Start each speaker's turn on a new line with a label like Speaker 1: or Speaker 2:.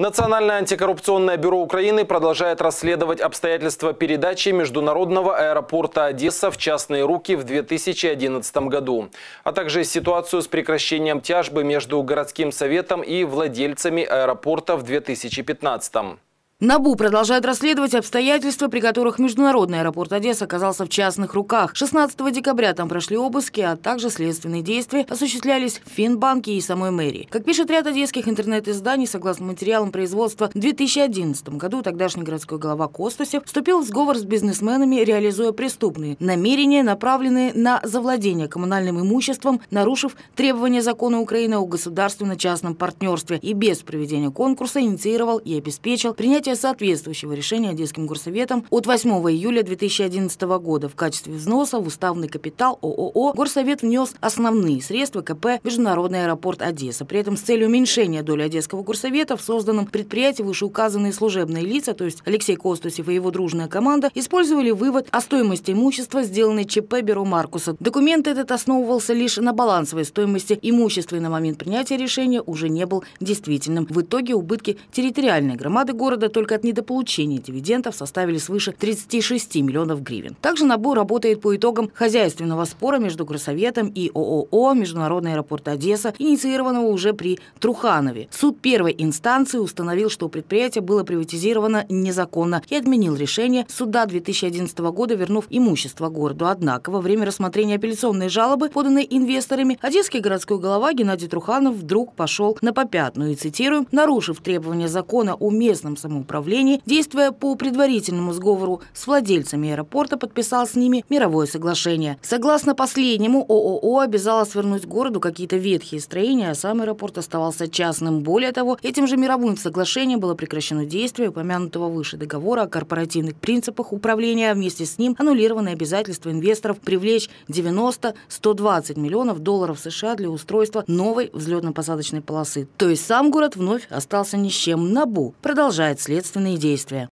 Speaker 1: Национальное антикоррупционное бюро Украины продолжает расследовать обстоятельства передачи международного аэропорта Одесса в частные руки в 2011 году, а также ситуацию с прекращением тяжбы между городским советом и владельцами аэропорта в 2015 году.
Speaker 2: НАБУ продолжает расследовать обстоятельства, при которых Международный аэропорт Одессы оказался в частных руках. 16 декабря там прошли обыски, а также следственные действия осуществлялись в Финбанке и самой мэрии. Как пишет ряд одесских интернет-изданий, согласно материалам производства, в 2011 году тогдашний городской глава Костусев вступил в сговор с бизнесменами, реализуя преступные намерения, направленные на завладение коммунальным имуществом, нарушив требования закона Украины о государственно-частном партнерстве и без проведения конкурса инициировал и обеспечил принятие принятия соответствующего решения Одесским горсоветом от 8 июля 2011 года в качестве взноса в уставный капитал ООО горсовет внес основные средства КП «Международный аэропорт Одесса». При этом с целью уменьшения доли Одесского горсовета в созданном предприятии вышеуказанные служебные лица, то есть Алексей Костусев и его дружная команда, использовали вывод о стоимости имущества, сделанной ЧП Бюро Маркуса. Документ этот основывался лишь на балансовой стоимости имущества и на момент принятия решения уже не был действительным. В итоге убытки территориальной громады города только от недополучения дивидендов составили свыше 36 миллионов гривен. Также НАБУ работает по итогам хозяйственного спора между Горсоветом и ООО «Международный аэропорт Одесса», инициированного уже при Труханове. Суд первой инстанции установил, что предприятие было приватизировано незаконно и отменил решение суда 2011 года, вернув имущество городу. Однако во время рассмотрения апелляционной жалобы, поданной инвесторами, одесский городской глава Геннадий Труханов вдруг пошел на попятную и, цитирую, «нарушив требования закона о местном самоуправлении, управлении, действуя по предварительному сговору с владельцами аэропорта, подписал с ними мировое соглашение. Согласно последнему, ООО обязало свернуть городу какие-то ветхие строения, а сам аэропорт оставался частным. Более того, этим же мировым соглашением было прекращено действие упомянутого выше договора о корпоративных принципах управления, а вместе с ним аннулированы обязательства инвесторов привлечь 90-120 миллионов долларов США для устройства новой взлетно-посадочной полосы. То есть сам город вновь остался ни с чем. НАБУ продолжает следствие следственные действия.